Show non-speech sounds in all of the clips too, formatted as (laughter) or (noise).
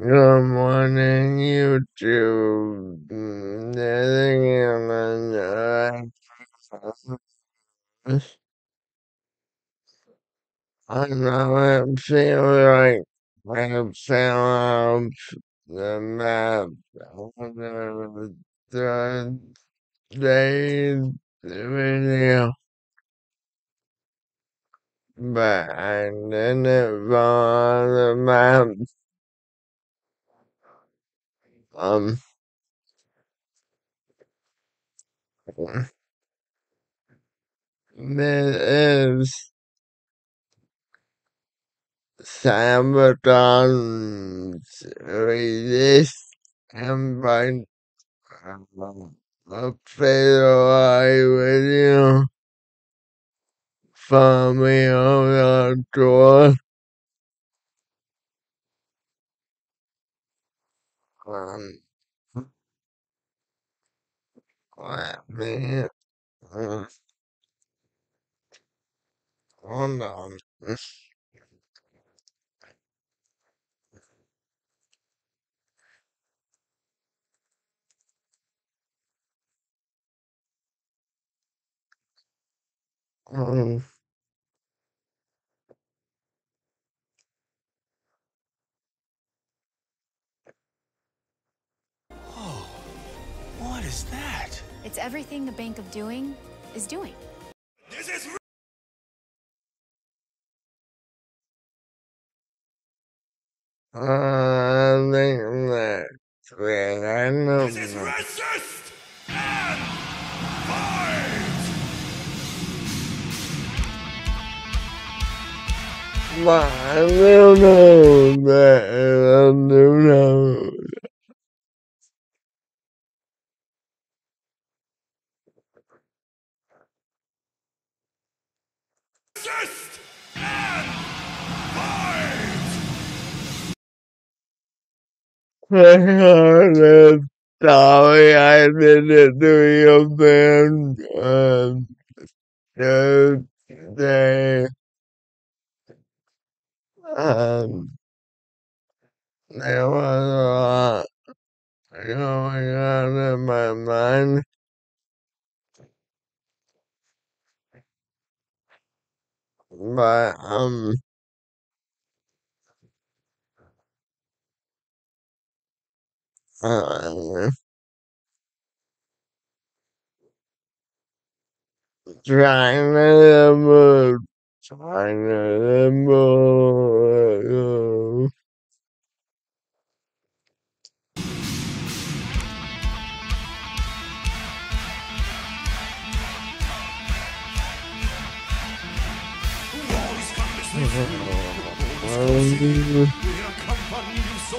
Good morning, YouTube. Nothing in the I know it feels like I fell off the map on the third day video, but I didn't fall the map. Um, this is Sabaton release invite a fatal video for me on the tour. Um, let me, uh, hold on. Um, It's everything the Bank of Doing is doing. This is I think that's where I know. this is Resist and Bite. I don't know that I don't know. Sorry I didn't do your band um Tuesday. Um there was (laughs) a lot going on in my mind. But um um, are company of soldiers.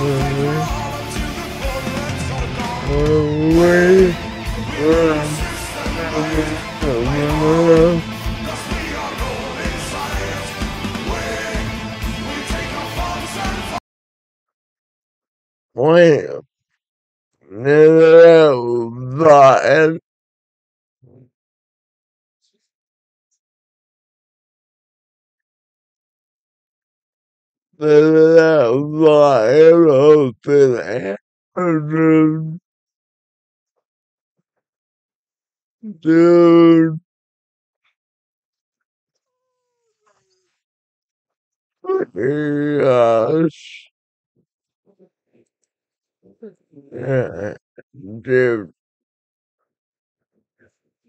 Ground's burning. And the moon is at hand. As the blitzkrieg's pushing harder. The war is all around. All around. From your ground. Fight for 18 days of battles. All of a side. You will fight for all until the bullets are gone. Away. Cause we are rolling science. We, we take our arms and Wait. No, but the viral thing. Dude. Gosh. Yeah, dude.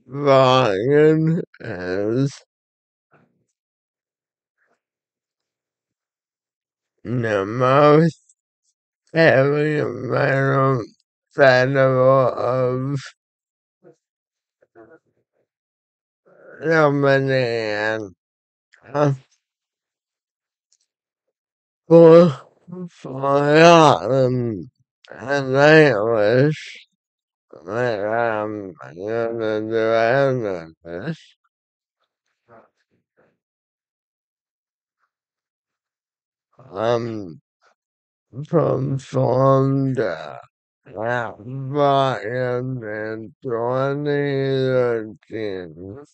Ryan has the most heavily metal of Lebanon. Uh, for forgotten, and I wish that um, you would do this. I'm from Florida. I bought in in 2013.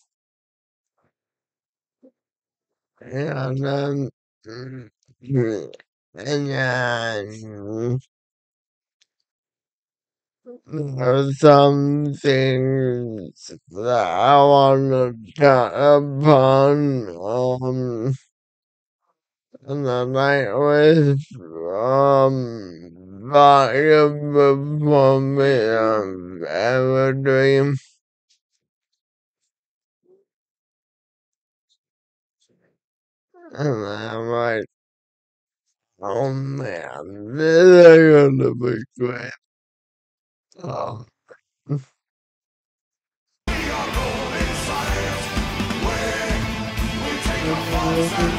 And then, and then there's some things that I want to touch upon. Um, and the night was um volume before me um ever dream. And I'm like, oh man, this is gonna be great. Oh. (laughs) This is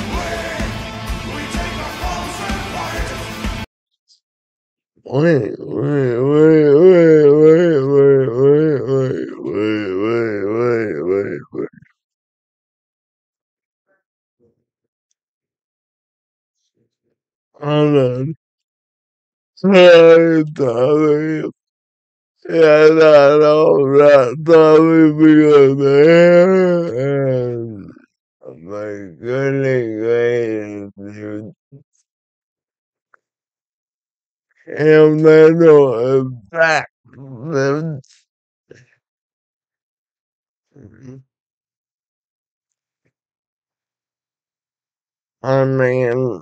അവരാണ് താമയും ഞാനാണോ താമസിപ്പിക്കുന്നത് And then back them. I mean.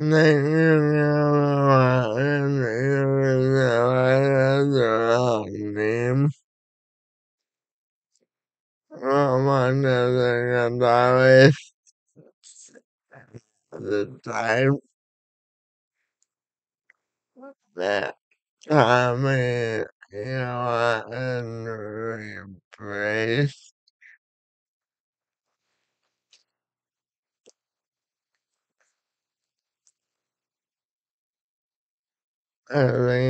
No, no, no. someone doesn't comply with the time that I mean, you know, and I everything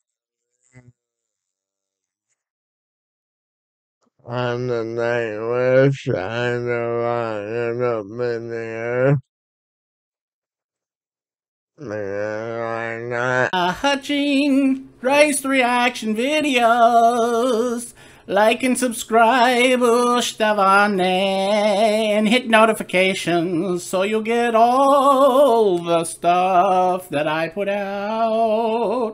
on the night where shine around up in the air. Not Uh, Hutching Rice reaction videos. Like and subscribe, Ustavane, and hit notifications so you'll get all the stuff that I put out.